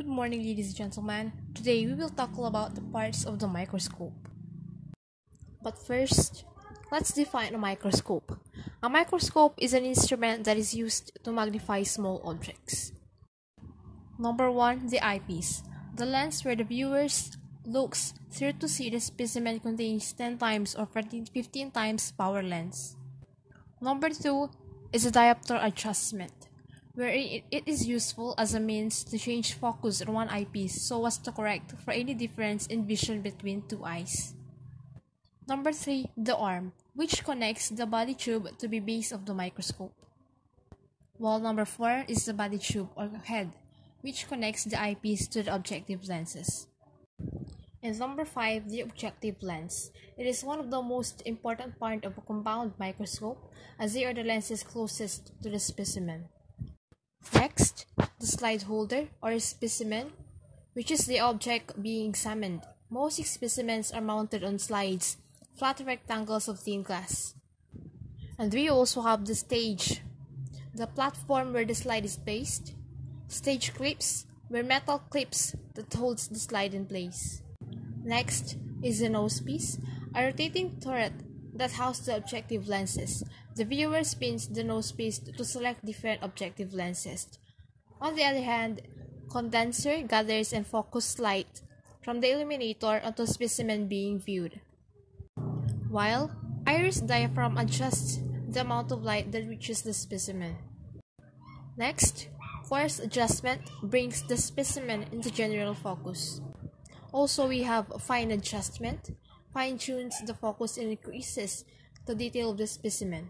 Good morning, ladies and gentlemen. Today we will talk about the parts of the microscope. But first, let's define a microscope. A microscope is an instrument that is used to magnify small objects. Number 1, the eyepiece. The lens where the viewer looks through to see the specimen contains 10 times or 15 times power lens. Number 2 is the diopter adjustment where it is useful as a means to change focus on one eyepiece so as to correct for any difference in vision between two eyes. Number 3. The arm, which connects the body tube to the base of the microscope. While number 4 is the body tube or head, which connects the eyepiece to the objective lenses. And number 5, the objective lens. It is one of the most important part of a compound microscope as they are the lenses closest to the specimen. Next, the slide holder or specimen, which is the object being examined. Most specimens are mounted on slides, flat rectangles of thin glass. And we also have the stage, the platform where the slide is placed, stage clips, where metal clips that holds the slide in place. Next is the nosepiece, a rotating turret that houses the objective lenses. The viewer spins the nosepiece to select different objective lenses. On the other hand, condenser gathers and focuses light from the illuminator onto specimen being viewed, while iris diaphragm adjusts the amount of light that reaches the specimen. Next, coarse adjustment brings the specimen into general focus. Also, we have fine adjustment, fine tunes the focus and increases the detail of the specimen.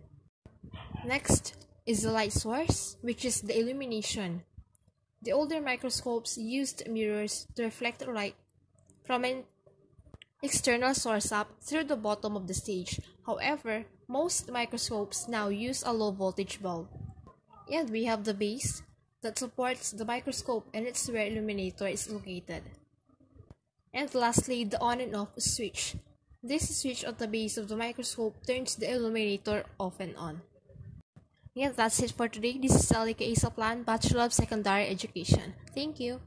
Next is the light source, which is the illumination. The older microscopes used mirrors to reflect light from an external source up through the bottom of the stage. However, most microscopes now use a low voltage bulb. And we have the base that supports the microscope and its where illuminator is located. And lastly, the on and off switch. This switch at the base of the microscope turns the illuminator off and on. Yeah, that's it for today. This is Elica Saplan, Bachelor of Secondary Education. Thank you.